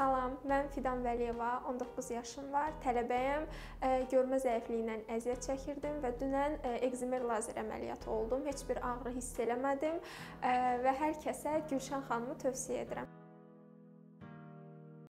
Salam, mən Fidan Vəliyeva, 19 yaşım var, tələbəyəm. Görmə zəifliyindən əziyyət çəkirdim və dünən ekzimer lazer əməliyyatı oldum. Heç bir ağrı hiss eləmədim və hər kəsə Gülşən xanımı tövsiyə edirəm.